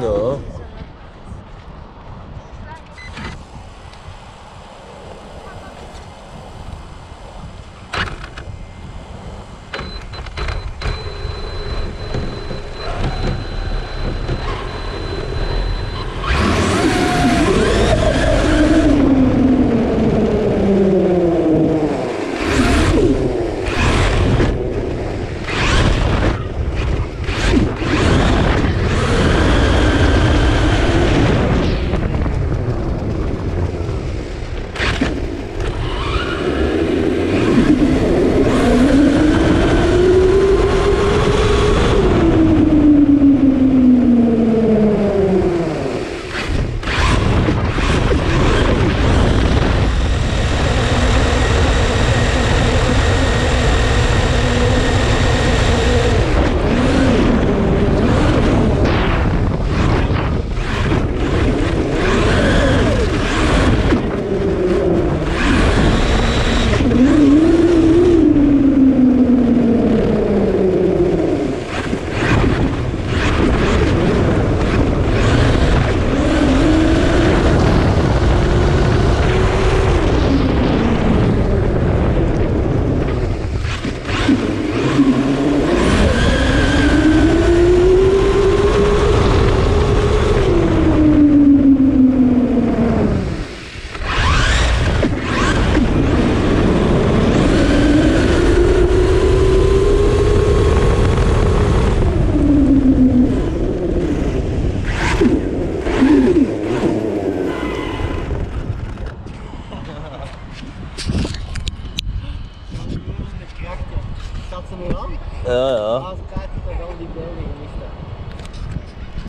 No. Ja. Ja, ja. Als wel die